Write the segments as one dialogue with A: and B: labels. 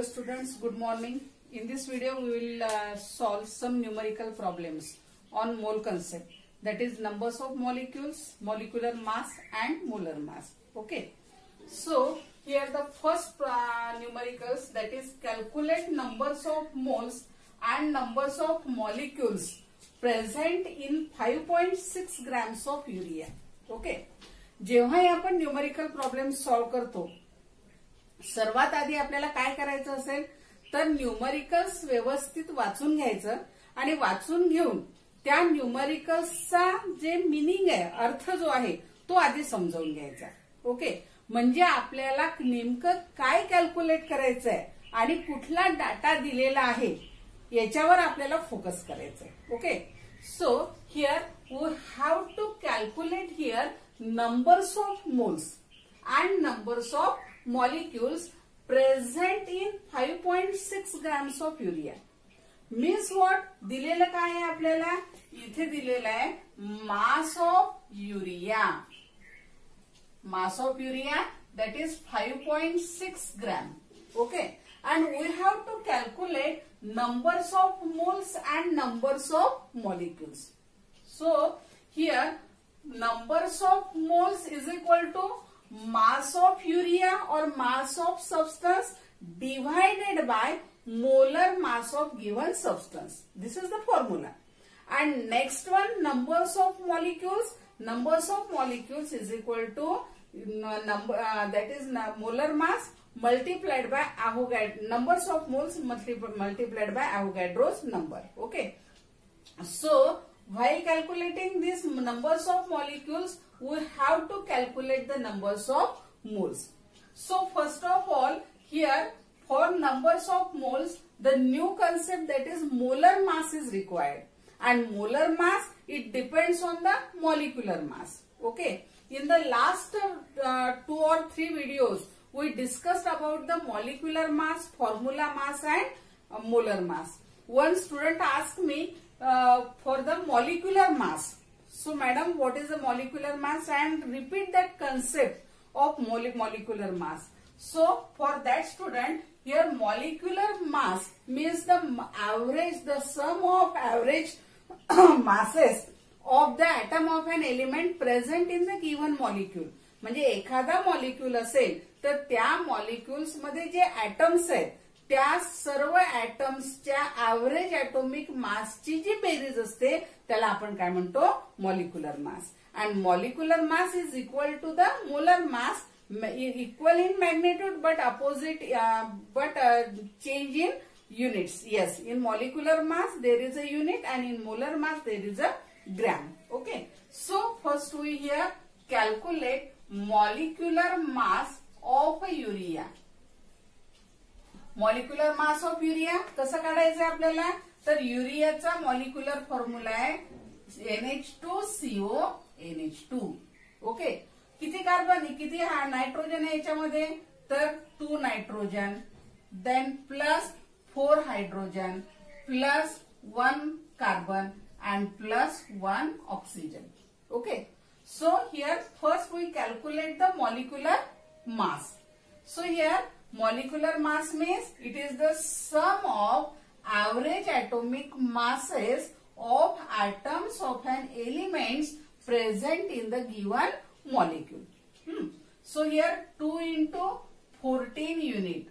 A: Hello students, good morning. In this video we will uh, solve some numerical problems on mole concept that is numbers of molecules, molecular mass and molar mass. Okay. So here the first uh, numericals that is calculate numbers of moles and numbers of molecules present in 5.6 grams of urea. Okay. जेव्हाही आपण numerical problem solve करतो सर्वात आधी आपल्याला काय करायचं असेल तर न्यूमरिकल्स व्यवस्थित वाचून घ्यायचं आणि वाचून घेऊन त्या न्यूमरिकल्सचा जे मिनिंग आहे अर्थ जो आहे तो आधी समजावून घ्यायचा. ओके? म्हणजे आपल्याला नेमकं काय कॅल्क्युलेट करायचं आहे आणि कुठला डाटा दिलेला आहे याच्यावर आपल्याला फोकस करायचं आहे okay? So here we have to calculate here numbers of moles and numbers of molecules present in 5.6 grams of urea. Means what दिलेलं काय आहे आपल्याला? इथे दिलेलं आहे mass of urea mass of urea that is five point six gram okay and we have to calculate numbers of moles and numbers of molecules so here numbers of moles is equal to mass of urea और mass of substance divided by molar mass of given substance this is the formula and next one numbers of molecules numbers of molecules is equal to number that is molar mass multiplied by Avogadro numbers of moles multiplied by Avogadro's number okay so why calculating this numbers of molecules we have to calculate the numbers of moles. So first of all, here for numbers of moles, the new concept that is molar mass is required. And molar mass, it depends on the molecular mass. Okay. In the last uh, two or three videos, we discussed about the molecular mass, formula mass and uh, molar mass. One student asked me uh, for the molecular mass. So, madam, what is the molecular mass? And repeat that concept of mole molecular mass. So, for that student, here molecular mass means the average, the sum of average masses of the atom of an element present in the given molecule. म्हणजे एखादा molecule असेल तर त्या मॉलिक्युल्समध्ये जे atoms आहेत त्या सर्व ऍटम्सच्या average atomic मासची जी बेरीज असते त्याला आपण काय म्हणतो? Molecular mass and molecular mass is equal to the molar mass equal in magnitude but opposite but change in units yes in molecular mass there is a unit and in molar mass there is a gram okay so first we here calculate molecular mass of urea molecular mass of urea कसं काढायचं आपल्याला? तर युरियाचा molecular formula आहे N H two CO N H two okay किती carbon किती? Nitrogen आहे याच्यामध्ये. तर two nitrogen then plus four hydrogen plus one carbon and plus one oxygen okay so here first we calculate the molecular mass so here molecular mass means it is the sum of average atomic masses of atoms of an elements present in the given molecule. Hmm. So here 2 into 14 unit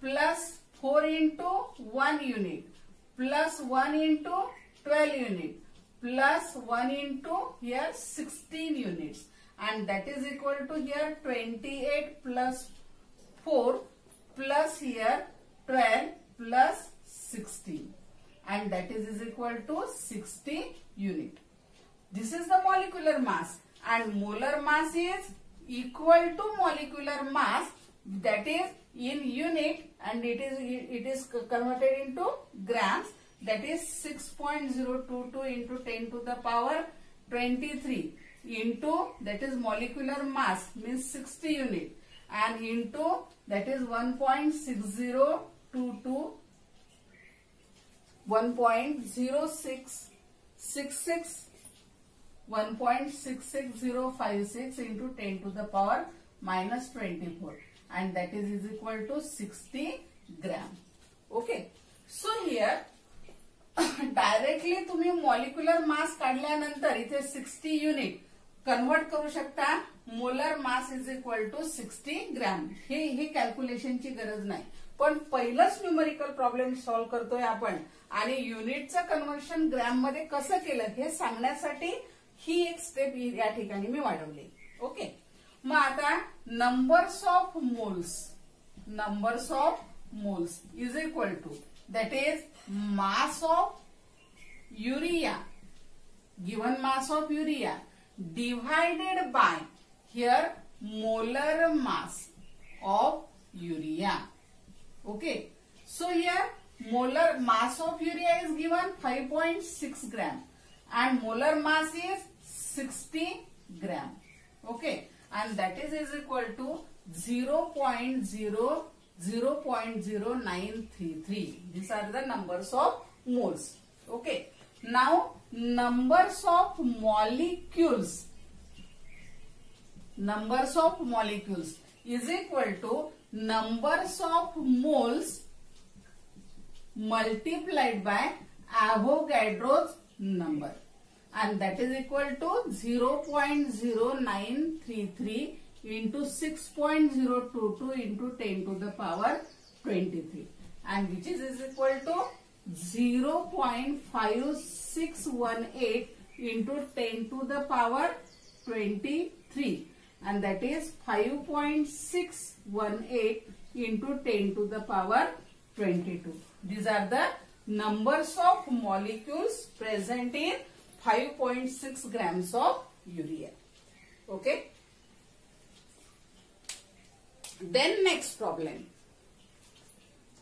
A: plus 4 into 1 unit plus 1 into 12 unit plus 1 into here 16 units and that is equal to here 28 plus 4 plus here 12 plus 16 and that is, is equal to 60 unit. This is the molecular mass. And molar mass is equal to molecular mass that is in unit and it is it is converted into grams. That is 6.022 into 10 to the power 23 into that is molecular mass means 60 unit and into that is 1.6022 1.0666 1.66056 into 10 to the power minus 24 and that is, is equal to 60 gram. Okay. So here directly तुम्ही molecular mass काढल्यानंतर इथे sixty unit convert करू शकता molar mass is equal to sixty gram. हे ही कॅल्क्युलेशनची गरज नाही. पण पहिलंच न्यूमरिकल प्रॉब्लेम सॉल्व्ह करतोय आपण. आणि युनिटचं कन्व्हर्शन ग्रॅममध्ये कसं केलं हे सांगण्यासाठी ही एक स्टेप या ठिकाणी मी वाढवली. ओके मग आता numbers of moles numbers of moles is equal to that is mass of urea given mass of urea divided by here molar mass of urea okay so here molar mass of urea is given 5.6 gram and molar mass is 60 gram okay and that is is equal to 0.0 0.0933. These are the numbers of moles. Okay. Now, numbers of molecules. Numbers of molecules is equal to numbers of moles multiplied by Avogadro's number. And that is equal to 0.0933 into 6.022 into 10 to the power 23 and which is, is equal to 0.5618 into 10 to the power 23 and that is 5.618 into 10 to the power 22. These are the numbers of molecules present in 5.6 grams of urea. Okay. Then next problem.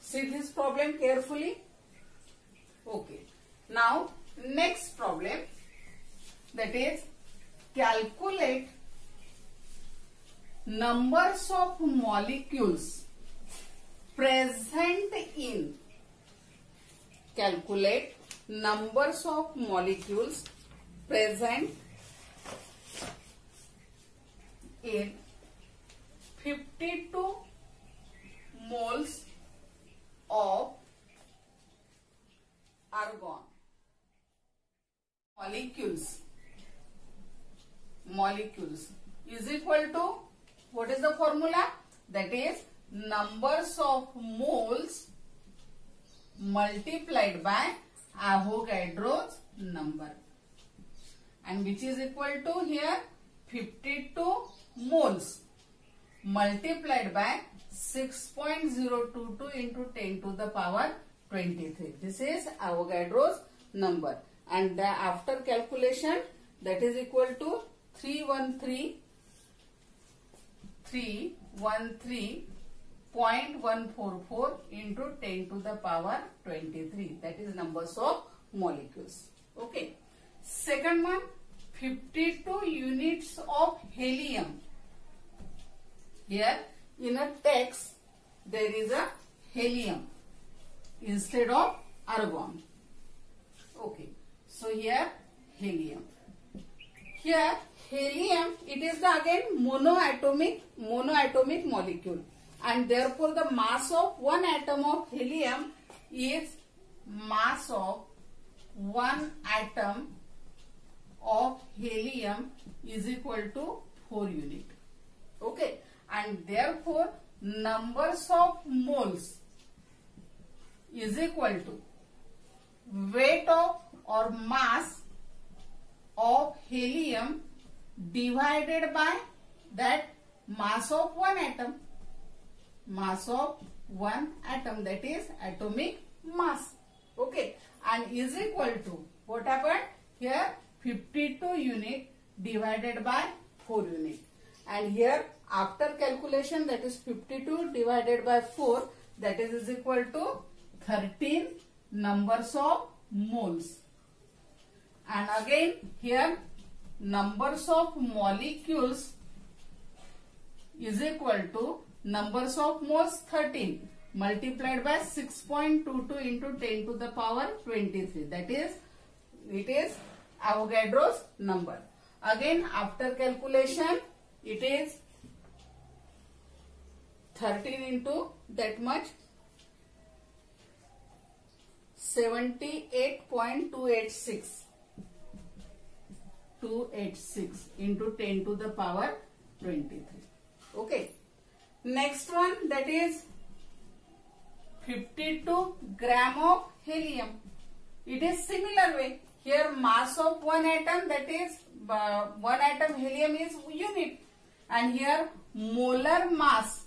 A: See this problem carefully. Okay. Now next problem that is calculate numbers of molecules present in calculate numbers of molecules present in 52 moles of argon molecules molecules is equal to what is the formula that is numbers of moles by Avogadro's number and which is equal to here 52 moles multiplied by 6.022 into 10 to the power 23. This is Avogadro's number and the after calculation that is equal to 313 313 313.144 into 10 to the power 23 that is numbers of molecules. Okay. Second one 52 units of helium here in a text there is a helium instead of argon. Okay. So here helium. Here helium it is the again monoatomic monoatomic molecule and therefore the mass of one atom of helium is mass of one atom of helium is equal to 4 unit. Okay and therefore numbers of moles is equal to weight of or mass of helium divided by that mass of one atom mass of one atom that is atomic mass. Okay. And is equal to what happened? Here 52 unit divided by 4 unit. And here after calculation that is 52 divided by 4 that is, is equal to 13 numbers of moles. And again here numbers of molecules is equal to numbers of moles 13 multiplied by 6.22 into 10 to the power 23 that is it is Avogadro's number. Again after calculation it is 13 into that much 78.286 286 into 10 to the power 23 okay next one that is 52 gram of helium. It is similar way. Here mass of one atom that is uh, one atom helium is unit. And here molar mass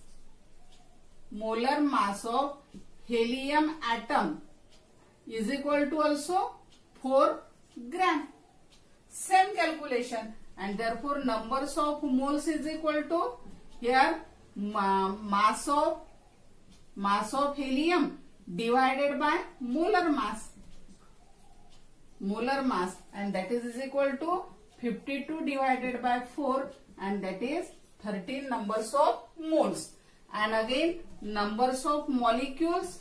A: molar mass of helium atom is equal to also 4 gram. Same calculation. And therefore numbers of moles is equal to here mass of mass of helium divided by molar mass. Molar mass and that is, is equal to 52 divided by 4 and that is 13 numbers of moles. And again numbers of molecules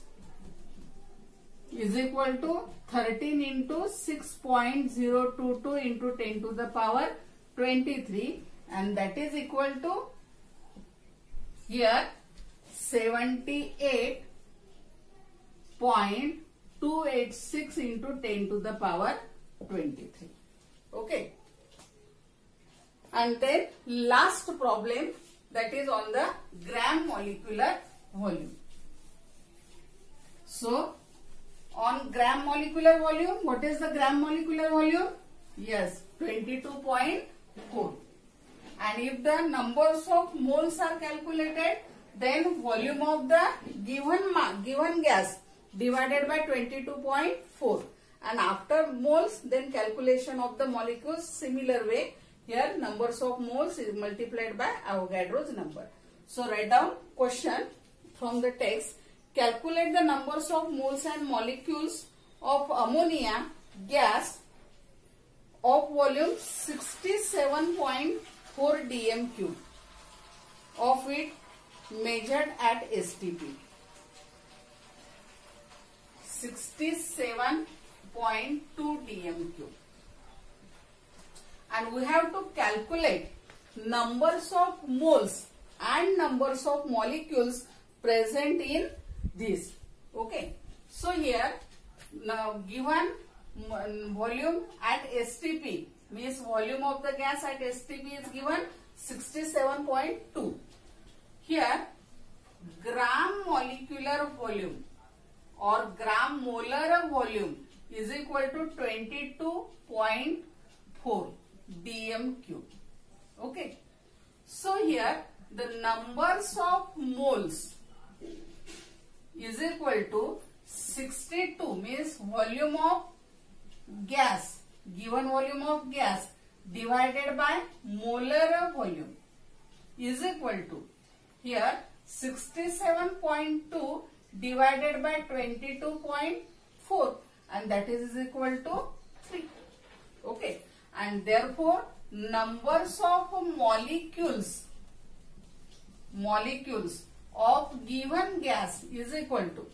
A: is equal to 13 into 6.022 into 10 to the power 23 and that is equal to here 78.286 into 10 to the power 23 okay. And then last problem that is on the gram molecular volume. So on gram molecular volume what is the gram molecular volume? Yes 22.4 and if the numbers of moles are calculated then volume of the given given gas divided by 22.4 and after moles then calculation of the molecules similar way. Here numbers of moles is multiplied by Avogadro's number. So write down question from the text. Calculate the numbers of moles and molecules of ammonia gas of volume 67.4 dm cube of it measured at STP. 67.2 dm cube. And we have to calculate numbers of moles and numbers of molecules present in this. Okay. So here now given volume at STP means volume of the gas at STP is given 67.2. Here gram molecular volume or gram molar volume is equal to 22.4 dm cube. Okay. So here the numbers of moles is equal to 62 means volume of gas given volume of gas divided by molar volume is equal to here 67.2 divided by 22.4 and that is equal to 3 okay. And therefore numbers of molecules molecules of given gas is equal to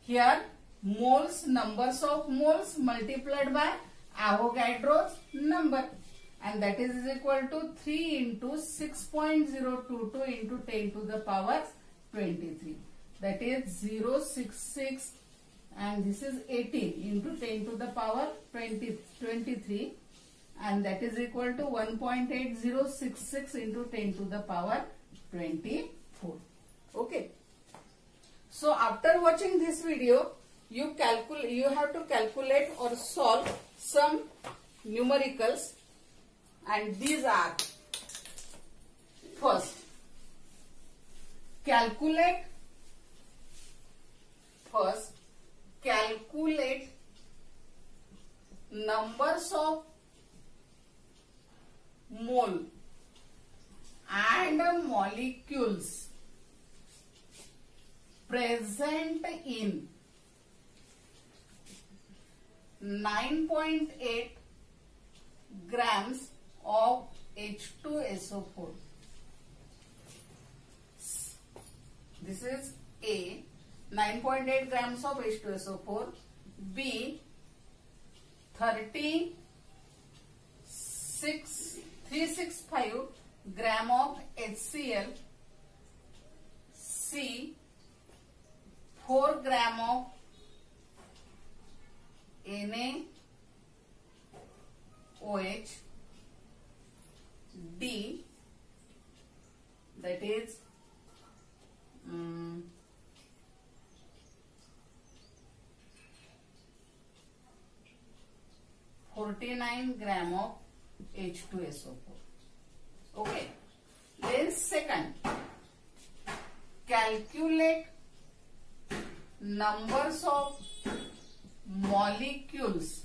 A: here moles numbers of moles multiplied by Avogadro's number. And that is equal to 3 into 6.022 into 10 to the power 23 that is 066 and this is 18 into 10 to the power 20, 23 and that is equal to 1.8066 into 10 to the power 24 okay. So after watching this video you calculate you have to calculate or solve some numericals and these are first calculate first calculate numbers of mole and molecules present in 9.8 grams of H2SO4. This is A 9.8 grams of H2SO4. B 36 365 gram of HCl. C 4 gram of NaOH D that is um, Forty-nine gram of H2SO4. Okay. Then second, calculate numbers of molecules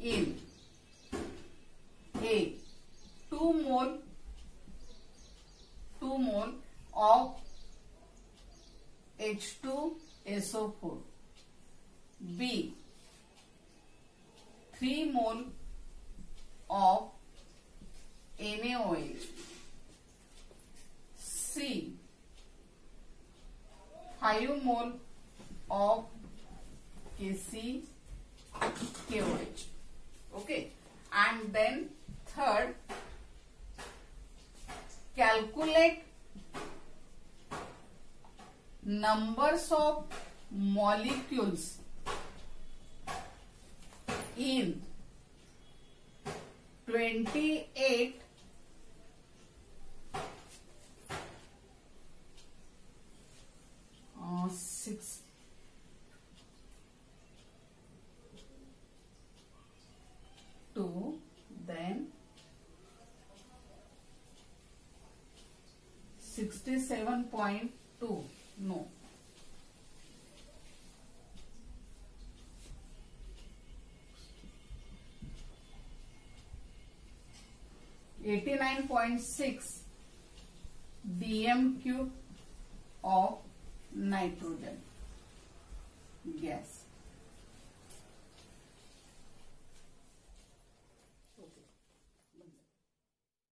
A: in KCKOH okay. And then third calculate numbers of molecules in 28 uh, 6 2 then 67.2 no. Eighty-nine point six dm cube of nitrogen. Gas.